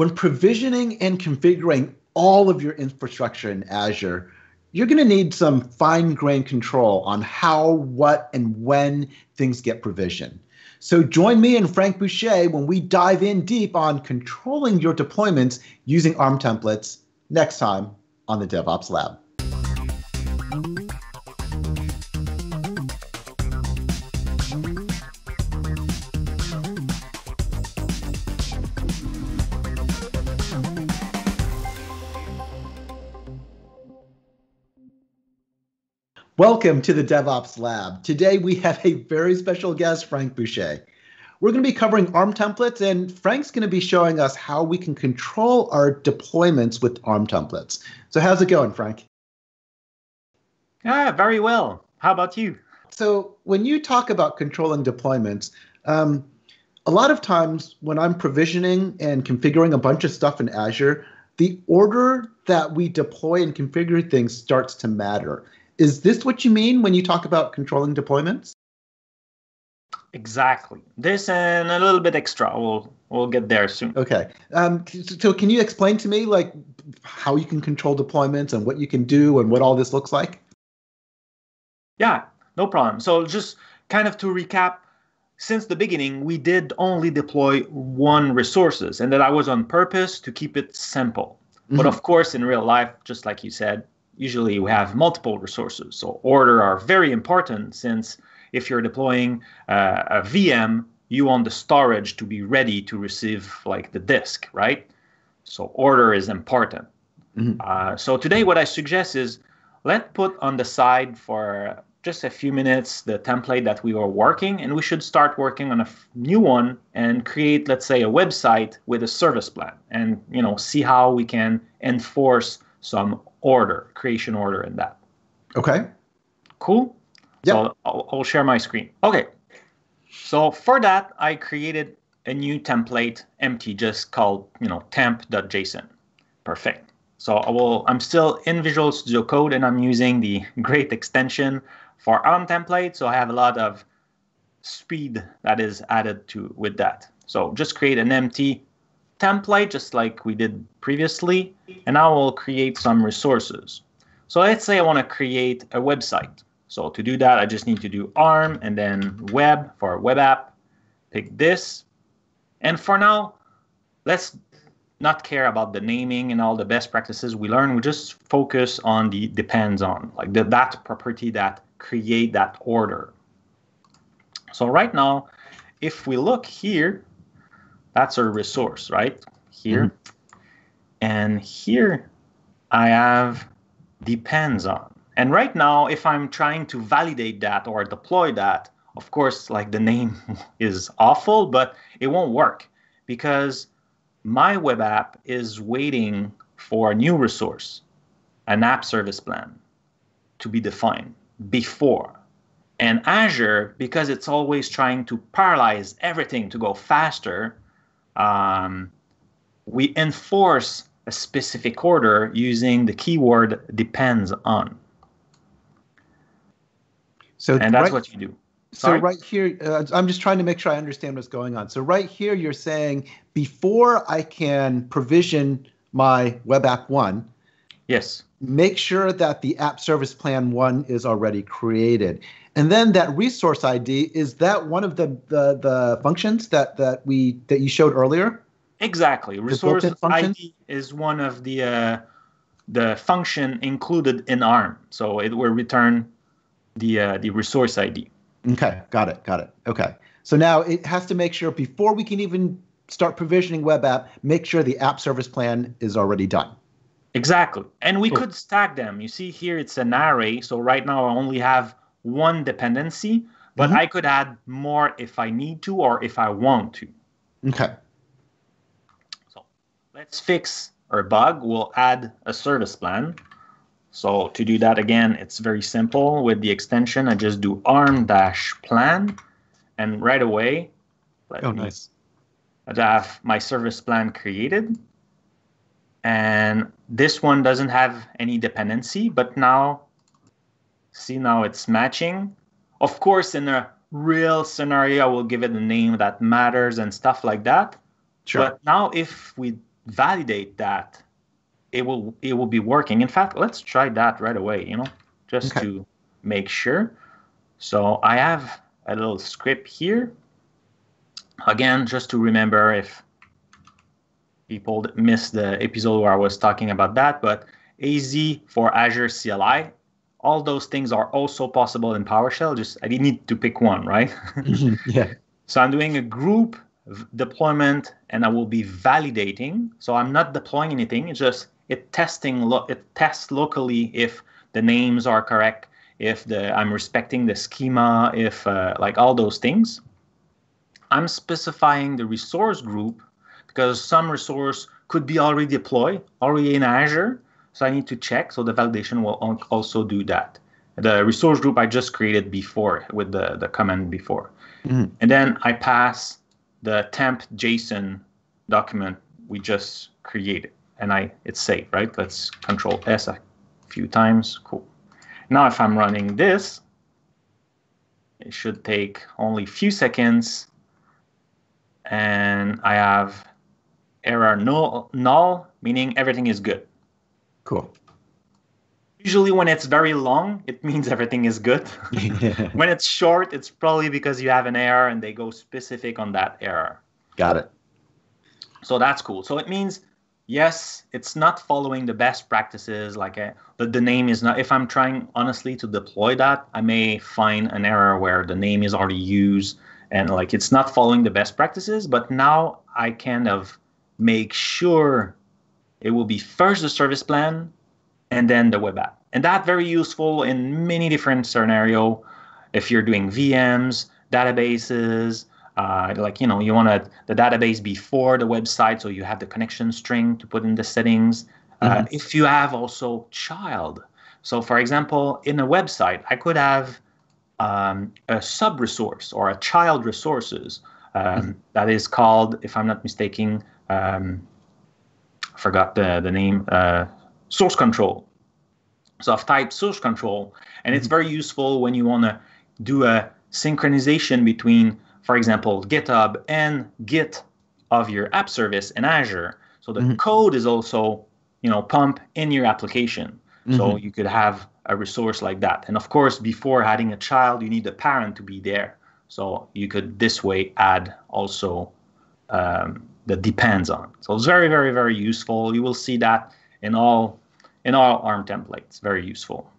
when provisioning and configuring all of your infrastructure in Azure, you're going to need some fine grained control on how, what, and when things get provisioned. So join me and Frank Boucher when we dive in deep on controlling your deployments using ARM templates next time on the DevOps Lab. Welcome to the DevOps Lab. Today we have a very special guest, Frank Boucher. We're going to be covering ARM templates, and Frank's going to be showing us how we can control our deployments with ARM templates. So, how's it going, Frank? Yeah, very well. How about you? So, when you talk about controlling deployments, um, a lot of times when I'm provisioning and configuring a bunch of stuff in Azure, the order that we deploy and configure things starts to matter. Is this what you mean when you talk about controlling deployments? Exactly. This and a little bit extra. We'll we'll get there soon. Okay. Um, so can you explain to me like how you can control deployments and what you can do and what all this looks like? Yeah, no problem. So just kind of to recap, since the beginning, we did only deploy one resources, and that I was on purpose to keep it simple. Mm-hmm. But of course, in real life, just like you said, usually we have multiple resources. So order are very important since if you're deploying uh, a VM, you want the storage to be ready to receive like the disk, right? So order is important. Mm-hmm. Uh, so today, what I suggest is let's put on the side for just a few minutes the template that we were working, and we should start working on a f- new one and create, let's say, a website with a service plan, and you know see how we can enforce some order, creation order in that. Okay. Cool. Yeah. So I'll, I'll share my screen. Okay. So for that, I created a new template empty just called, you know, temp.json. Perfect. So I will, I'm still in Visual Studio Code and I'm using the great extension for ARM template. So I have a lot of speed that is added to with that. So just create an empty template just like we did previously, and I will create some resources. So let's say I want to create a website. So to do that, I just need to do ARM and then web for web app, pick this. And for now, let's not care about the naming and all the best practices we learn. We just focus on the depends on, like the, that property that create that order. So right now, if we look here, that's our resource, right? Here. Mm-hmm. And here I have depends on. And right now, if I'm trying to validate that or deploy that, of course, like the name is awful, but it won't work because my web app is waiting for a new resource, an app service plan to be defined before. And Azure, because it's always trying to paralyze everything to go faster, um, we enforce a specific order using the keyword depends on. So and that's right, what you do. Sorry? So right here, uh, I'm just trying to make sure I understand what's going on. So right here, you're saying before I can provision my web app one, yes, make sure that the app service plan one is already created. And then that resource ID is that one of the the, the functions that that we that you showed earlier? Exactly. Resource ID is one of the uh, the function included in ARM, so it will return the uh, the resource ID. Okay, got it, got it. Okay, so now it has to make sure before we can even start provisioning web app, make sure the app service plan is already done. Exactly, and we could stack them. You see here, it's an array. So right now I only have one dependency, but mm-hmm. I could add more if I need to or if I want to. Okay. So let's fix our bug. We'll add a service plan. So to do that again, it's very simple. With the extension, I just do arm dash plan, and right away, oh nice, I have my service plan created. And this one doesn't have any dependency, but now See now it's matching. Of course, in a real scenario, I will give it a name that matters and stuff like that. Sure. But now if we validate that it will it will be working. In fact, let's try that right away. You know, just okay. to make sure. So I have a little script here. Again, just to remember if people missed the episode where I was talking about that, but AZ for Azure CLI, all those things are also possible in PowerShell. Just I didn't need to pick one, right? yeah. So I'm doing a group deployment and I will be validating. So I'm not deploying anything. It's just it testing lo- it tests locally if the names are correct, if the I'm respecting the schema, if uh, like all those things. I'm specifying the resource group because some resource could be already deployed, already in Azure. So I need to check. So the validation will also do that. The resource group I just created before with the, the command before. Mm-hmm. And then I pass the temp JSON document we just created and I it's saved, right? Let's control S a few times. Cool. Now if I'm running this, it should take only a few seconds and I have error null, null meaning everything is good. Cool. Usually when it's very long, it means everything is good. when it's short, it's probably because you have an error and they go specific on that error. Got it. So that's cool. So it means yes, it's not following the best practices. Like a, uh, the, the name is not. If I'm trying honestly to deploy that, I may find an error where the name is already used and like it's not following the best practices. But now I kind of make sure it will be first the service plan and then the web app, and that very useful in many different scenario. If you're doing VMs, databases, uh, like you know you want the database before the website so you have the connection string to put in the settings mm-hmm. uh, if you have also child so for example in a website i could have um, a sub resource or a child resources um, mm-hmm. that is called if i'm not mistaken um, forgot the, the name uh, source control so i've typed source control and mm-hmm. it's very useful when you want to do a synchronization between for example, GitHub and Git of your app service in Azure. So the mm-hmm. code is also, you know, pump in your application. Mm-hmm. So you could have a resource like that. And of course, before adding a child, you need a parent to be there. So you could this way add also um, that depends on. So it's very, very, very useful. You will see that in all in all ARM templates. Very useful.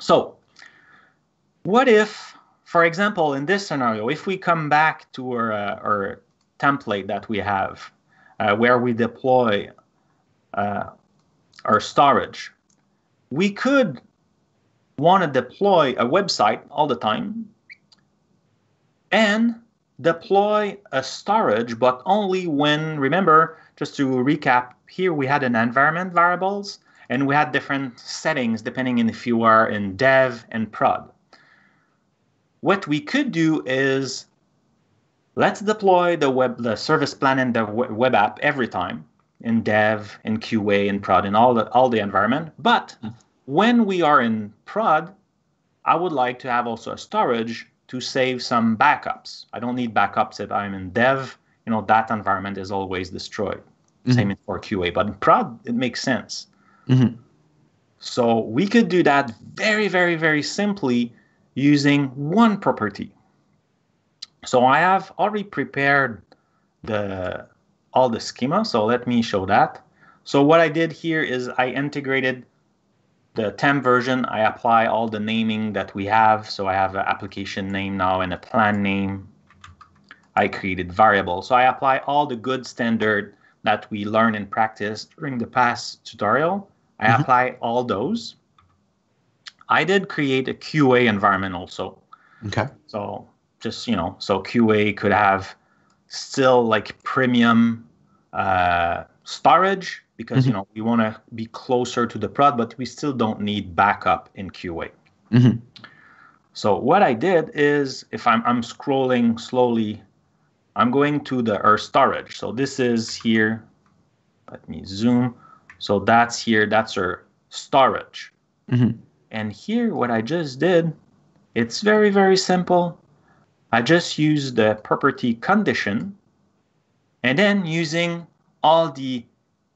So what if for example, in this scenario, if we come back to our, uh, our template that we have, uh, where we deploy uh, our storage, we could want to deploy a website all the time and deploy a storage, but only when, remember, just to recap, here we had an environment variables and we had different settings depending on if you are in dev and prod. What we could do is let's deploy the web the service plan and the web app every time in dev in qa in prod in all the all the environment but hmm. When we are in prod i would like to have also a storage to save some backups i don't need backups if i'm in dev you know that environment is always destroyed mm-hmm. same for qa but in prod it makes sense mm-hmm. so we could do that very very very simply using one property. So I have already prepared the all the schema. So let me show that. So what I did here is I integrated the temp version. I apply all the naming that we have. So I have an application name now and a plan name. I created variable. So I apply all the good standard that we learn and practice during the past tutorial. I mm-hmm. apply all those. I did create a QA environment also. Okay. So just you know, so QA could have still like premium uh, storage because mm-hmm. you know we want to be closer to the prod, but we still don't need backup in QA. Mm-hmm. So what I did is, if I'm I'm scrolling slowly, I'm going to the our storage. So this is here. Let me zoom. So that's here. That's our storage. Mm-hmm. And here, what I just did, it's very, very simple. I just use the property condition and then using all the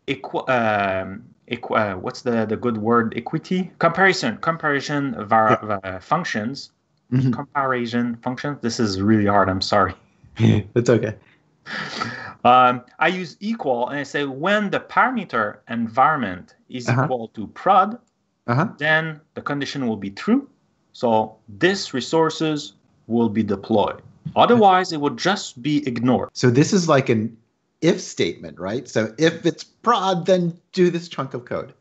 equi- um, uh, what's the, the good word? Equity? Comparison. Comparison var- yeah. uh, functions. Mm-hmm. comparison functions. This is really hard. I'm sorry. It's okay. Um, i use equal and i say when the parameter environment is uh-huh. equal to prod uh-huh. then the condition will be true. So this resources will be deployed. Otherwise it will just be ignored. So this is like an if statement, right? So if it's prod, then do this chunk of code.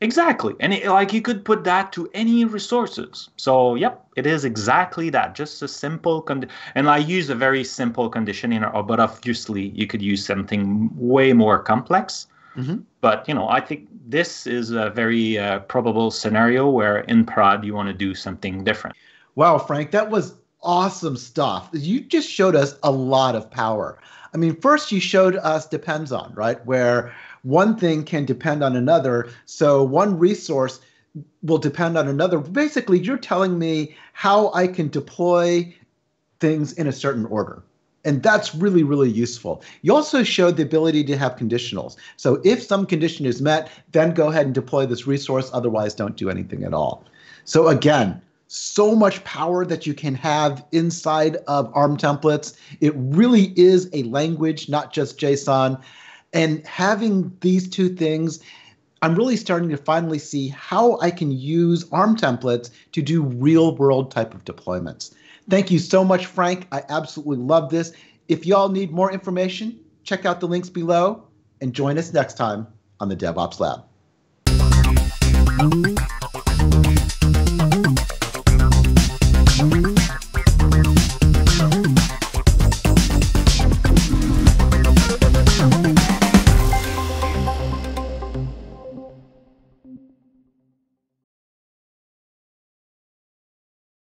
Exactly. And it, like you could put that to any resources. So, yep, it is exactly that. Just a simple con- and I use a very simple condition conditioning, but obviously you could use something way more complex. Mm-hmm. But, you know, I think this is a very uh, probable scenario where in prod you want to do something different. Wow, Frank, that was awesome stuff. You just showed us a lot of power. I mean, first you showed us depends on, right? Where one thing can depend on another. So one resource will depend on another. Basically, you're telling me how I can deploy things in a certain order. And that's really, really useful. You also showed the ability to have conditionals. So if some condition is met, then go ahead and deploy this resource. Otherwise, don't do anything at all. So again, so much power that you can have inside of ARM templates. It really is a language, not just JSON. And having these two things, I'm really starting to finally see how I can use ARM templates to do real world type of deployments. Thank you so much, Frank. I absolutely love this. If y'all need more information, check out the links below and join us next time on the DevOps Lab.